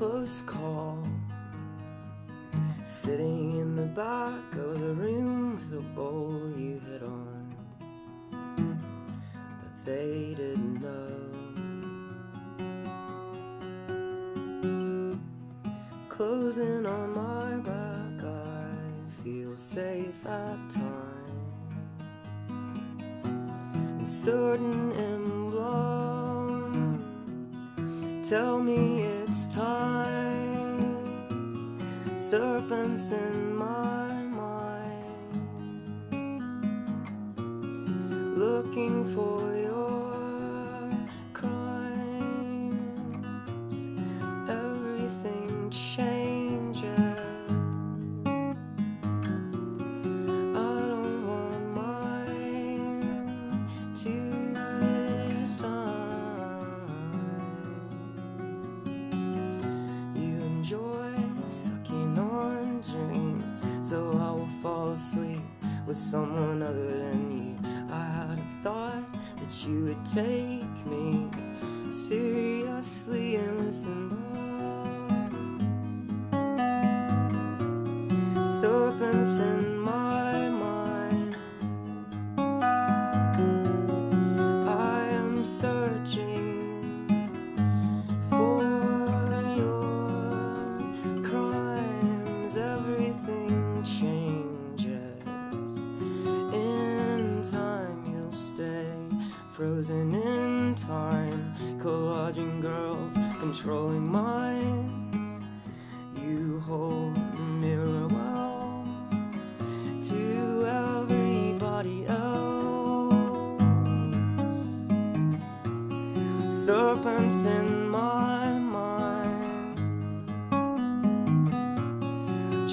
close call. Sitting in the back of the room with a bowl you hit on. But they didn't know. Closing on my back, I feel safe at times. And certain emblems tell me it's time. Serpents in my mind, looking for your with someone other than you. I had a thought that you would take me seriously and listen. Serpents in my frozen in time. Collaging girls controlling minds. You hold the mirror well to everybody else. Serpents in my mind,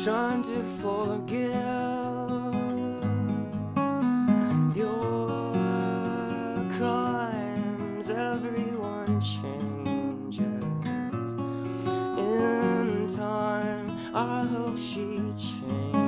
trying to forget 一切